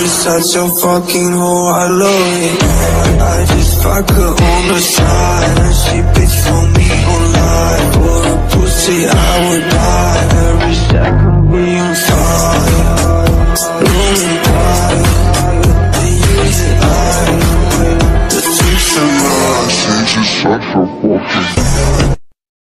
You're such a fucking hoe, I love it. I just fuck her on the side. And she bitch for me online For a pussy I would die. Every second we on fire. Room and They use it like The two She's just such a fucking